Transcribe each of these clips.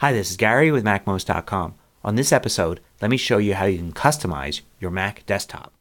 Hi, this is Gary with MacMost.com. On this episode, let me show you how you can customize your Mac desktop.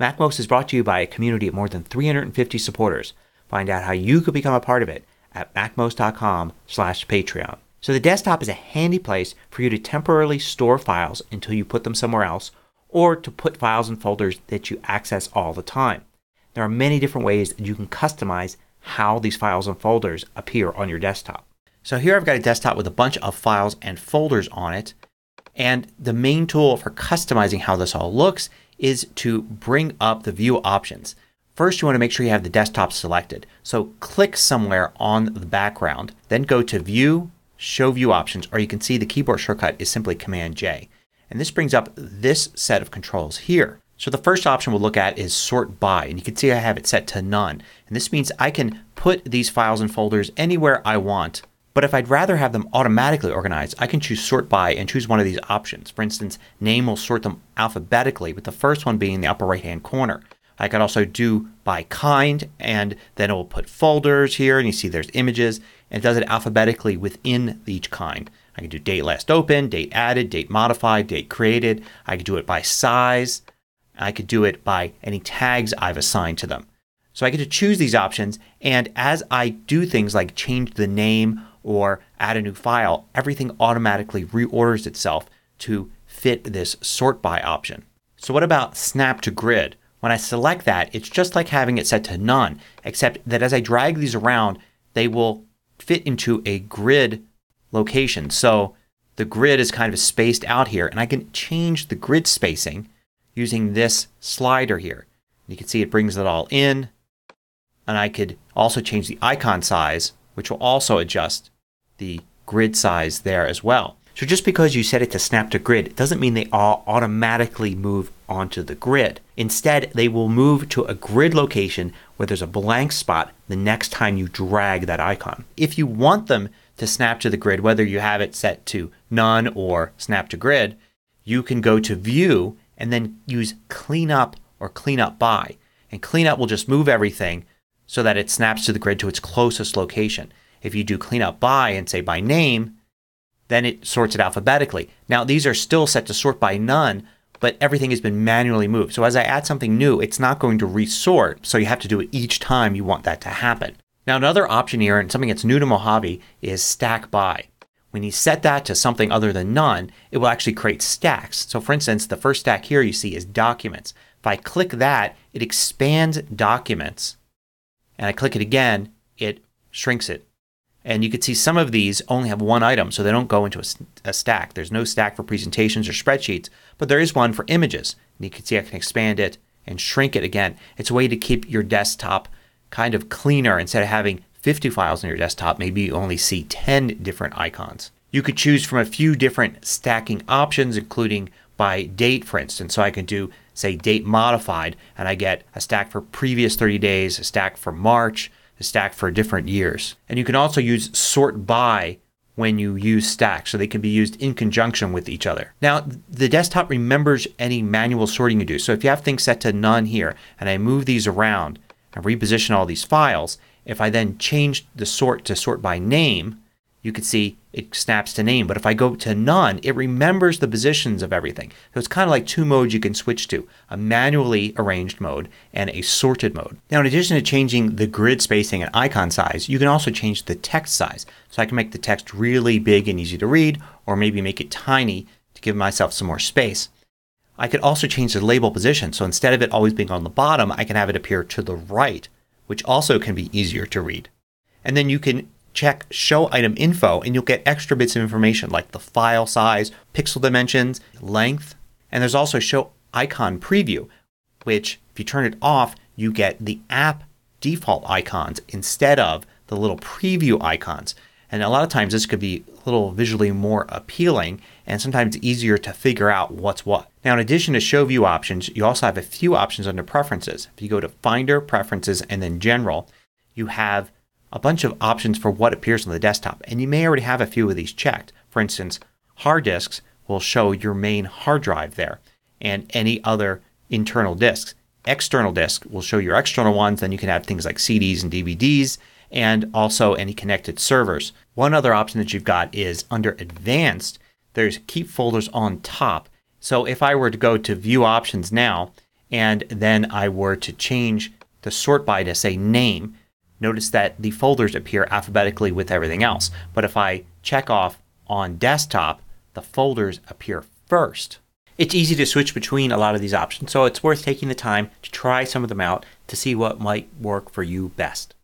MacMost is brought to you by a community of more than 350 supporters. Find out how you could become a part of it at MacMost.com slash Patreon. So the desktop is a handy place for you to temporarily store files until you put them somewhere else or to put files and folders that you access all the time. There are many different ways that you can customize how these files and folders appear on your desktop. So here I've got a desktop with a bunch of files and folders on it and the main tool for customizing how this all looks is to bring up the view options. First you want to make sure you have the desktop selected. So click somewhere on the background. Then go to View, Show View Options or you can see the keyboard shortcut is simply Command J. And this brings up this set of controls here. So the first option we'll look at is Sort By and you can see I have it set to None. And this means I can put these files and folders anywhere I want but if I'd rather have them automatically organized I can choose Sort By and choose one of these options. For instance Name will sort them alphabetically with the first one being in the upper right hand corner. I could also do by kind and then it will put folders here and you see there's images and it does it alphabetically within each kind. I can do date last open, date added, date modified, date created. I could do it by size. I could do it by any tags I've assigned to them. So I get to choose these options and as I do things like change the name or add a new file everything automatically reorders itself to fit this sort by option. So what about snap to grid? When I select that it's just like having it set to none except that as I drag these around they will fit into a grid location. So the grid is kind of spaced out here and I can change the grid spacing using this slider here. You can see it brings it all in and I could also change the icon size which will also adjust the grid size there as well. So just because you set it to snap to grid doesn't mean they all automatically move onto the grid. Instead they will move to a grid location where there's a blank spot the next time you drag that icon. If you want them to snap to the grid whether you have it set to none or snap to grid you can go to view and then use clean up or clean up by. And clean up will just move everything so that it snaps to the grid to its closest location. If you do clean up by and say by name then it sorts it alphabetically. Now these are still set to sort by none but everything has been manually moved. So as I add something new it's not going to resort so you have to do it each time you want that to happen. Now another option here and something that's new to Mojave is stack by. When you set that to something other than none it will actually create stacks. So for instance the first stack here you see is documents. If I click that it expands documents and I click it again it shrinks it and you can see some of these only have one item so they don't go into a, a, stack. There's no stack for presentations or spreadsheets but there is one for images. And you can see I can expand it and shrink it again. It's a way to keep your desktop kind of cleaner instead of having 50 files on your desktop maybe you only see 10 different icons. You could choose from a few different stacking options including by date for instance. So I can do say date modified and I get a stack for previous 30 days, a stack for March, a stack for different years. And you can also use sort by when you use stacks so they can be used in conjunction with each other. Now the desktop remembers any manual sorting you do. So if you have things set to none here and I move these around and reposition all these files if I then change the sort to sort by name you can see it snaps to name. But if I go to none it remembers the positions of everything. So it's kind of like two modes you can switch to. A manually arranged mode and a sorted mode. Now in addition to changing the grid spacing and icon size you can also change the text size. So I can make the text really big and easy to read or maybe make it tiny to give myself some more space. I could also change the label position. So instead of it always being on the bottom I can have it appear to the right which also can be easier to read. And then you can check Show Item Info and you'll get extra bits of information like the file size, pixel dimensions, length, and there's also Show Icon Preview which if you turn it off you get the app default icons instead of the little preview icons. And a lot of times this could be a little visually more appealing and sometimes easier to figure out what's what. Now in addition to show view options you also have a few options under preferences. If you go to Finder, Preferences, and then General you have a bunch of options for what appears on the desktop and you may already have a few of these checked. For instance hard disks will show your main hard drive there and any other internal disks. External disks will show your external ones. Then you can have things like CDs and DVDs and also any connected servers. One other option that you've got is under Advanced there's Keep Folders on top. So if I were to go to View Options now and then I were to change the sort by to say Name notice that the folders appear alphabetically with everything else. But if I check off on desktop the folders appear first. It's easy to switch between a lot of these options so it's worth taking the time to try some of them out to see what might work for you best.